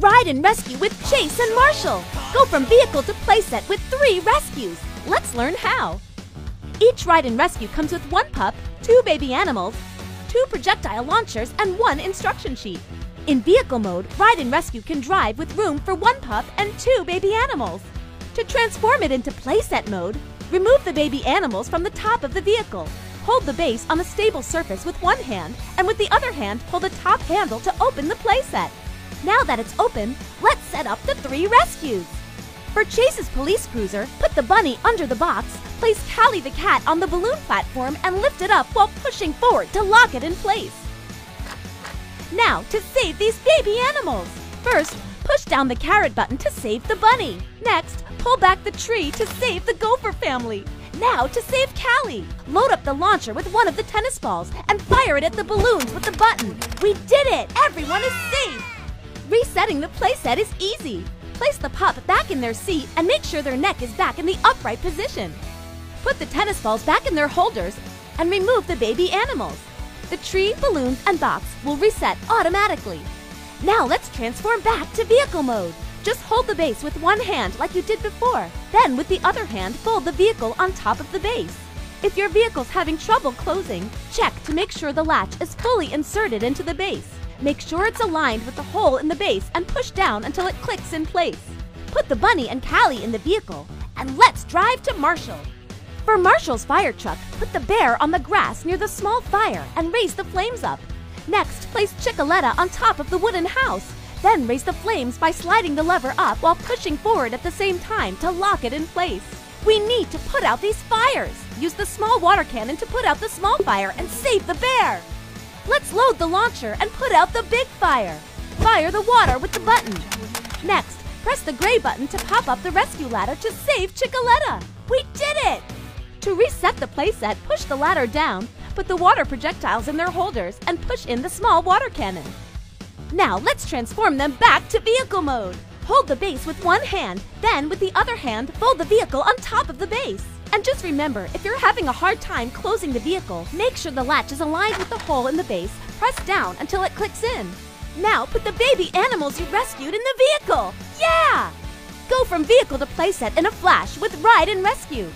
Ride and rescue with Chase and Marshall. Go from vehicle to playset with three rescues. Let's learn how. Each ride and rescue comes with one pup, two baby animals, two projectile launchers, and one instruction sheet. In vehicle mode, Ride and Rescue can drive with room for one pup and two baby animals. To transform it into playset mode, remove the baby animals from the top of the vehicle. Hold the base on a stable surface with one hand, and with the other hand, pull the top handle to open the playset. Now that it's open, let's set up the three rescues. For Chase's police cruiser, put the bunny under the box, place Cali the cat on the balloon platform, and lift it up while pushing forward to lock it in place. Now, to save these baby animals. First, push down the carrot button to save the bunny. Next, pull back the tree to save the gopher family. Now, to save Cali, load up the launcher with one of the tennis balls and fire it at the balloons with the button. We did it! Everyone is safe! Resetting the playset is easy. Place the pup back in their seat and make sure their neck is back in the upright position. Put the tennis balls back in their holders and remove the baby animals. The tree, balloons, and box will reset automatically. Now let's transform back to vehicle mode. Just hold the base with one hand like you did before. Then with the other hand, fold the vehicle on top of the base. If your vehicle's having trouble closing, check to make sure the latch is fully inserted into the base. Make sure it's aligned with the hole in the base and push down until it clicks in place. Put the bunny and Cali in the vehicle, and let's drive to Marshall. For Marshall's fire truck, put the bear on the grass near the small fire and raise the flames up. Next, place Chickaletta on top of the wooden house. Then raise the flames by sliding the lever up while pushing forward at the same time to lock it in place. We need to put out these fires. Use the small water cannon to put out the small fire and save the bear. Let's load the launcher and put out the big fire. Fire the water with the button. Next, press the gray button to pop up the rescue ladder to save Chickaletta. We did it! To reset the playset, push the ladder down, put the water projectiles in their holders, and push in the small water cannon. Now let's transform them back to vehicle mode. Hold the base with one hand, then with the other hand, fold the vehicle on top of the base. And just remember, if you're having a hard time closing the vehicle, make sure the latch is aligned with the hole in the base. Press down until it clicks in. Now put the baby animals you rescued in the vehicle. Yeah! Go from vehicle to playset in a flash with Ride and Rescue.